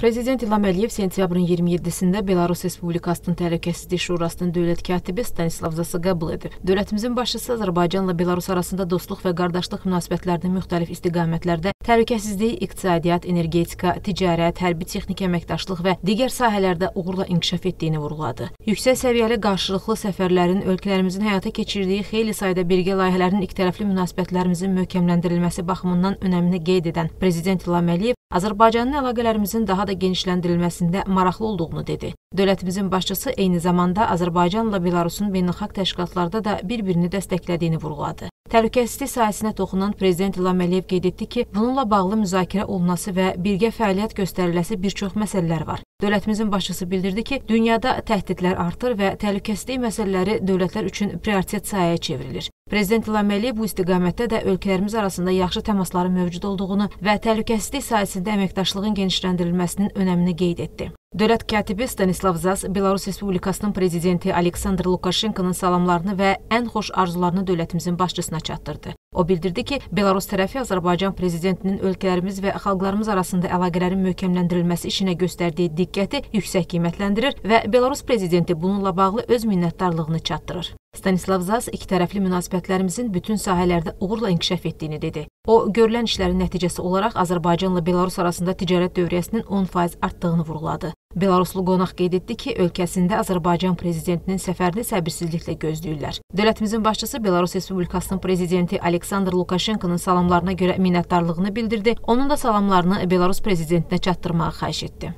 Prezident İlham Əliyev sentyabrın 27-sində Belarus Respublikasının Təhlükəsizlik Şurasının dövlət katibi Stanislav Zası qəbul edib. Dövlətimizin başçısı Azərbaycanla Belarus arasında dostluq və qardaşlıq münasibətlərinin müxtəlif istiqamətlərdə təhlükəsizlik, iqtisadiyyat, energetika, ticarət, hərbi texniki əməkdaşlıq və digər sahələrdə uğurla inkişaf etdiyini vurğuladı. Yüksək səviyyəli qarşılıqlı səfərlərin ölkələrimizin həyata keçirdiyi xeyli sayda birgə layihələrin ikitərəfli münasibətlərimizin möhkəmləndirilməsi baxımından önəmini qeyd edən Prezident İlham Əliyev Azərbaycanın əlaqələrimizin daha da genişləndirilməsində maraqlı olduğunu dedi. Dövlətimizin başçısı eyni zamanda Azərbaycanla Belarusun beynəlxalq təşkilatlarda da bir-birini dəstəklədiyini vurğuladı. Təhlükəsizlik sahəsinə toxunan Prezident İlham Əliyev qeyd etdi ki, bununla bağlı müzakirə olunması və birgə fəaliyyət göstəriləsi bir çox məsələlər var. Dövlətimizin başçısı bildirdi ki, dünyada təhdidlər artır və təhlükəsizlik məsələləri dövlətlər üçün prioritet sahəyə çevrilir. Prezident İlham Əliyev bu istiqamətdə də ölkələrimiz arasında yaxşı təmasların mövcud olduğunu və təhlükəsizlik sahəsində əməkdaşlığın genişləndirilməsinin önəmini qeyd etdi. Dövlət katibi Stanislav Zas Belarus Respublikasının prezidenti Aleksandr Lukashenkonun salamlarını və ən xoş arzularını dövlətimizin başçısına çatdırdı. O bildirdi ki, Belarus tərəfi Azərbaycan prezidentinin ölkələrimiz və xalqlarımız arasında əlaqələrin möhkəmləndirilməsi işinə göstərdiyi diqqəti yüksək qiymətləndirir və Belarus prezidenti bununla bağlı öz minnətdarlığını çatdırır. Stanislav Zas ikitərəfli münasibətlərimizin bütün sahələrdə uğurla inkişaf etdiyini dedi. O, görülən işlərin nəticəsi olaraq Azərbaycanla Belarus arasında ticarət dövriyyəsinin 10% artdığını vurğuladı. Belaruslu qonaq qeyd etdi ki, ölkəsində Azərbaycan prezidentinin səfərini səbirsizliklə gözləyirlər. Dövlətimizin başçısı Belarus Respublikasının prezidenti Aleksandr Lukashenkonun salamlarına görə minnətdarlığını bildirdi. Onun da salamlarını Belarus prezidentinə çatdırmağı xahiş etdi.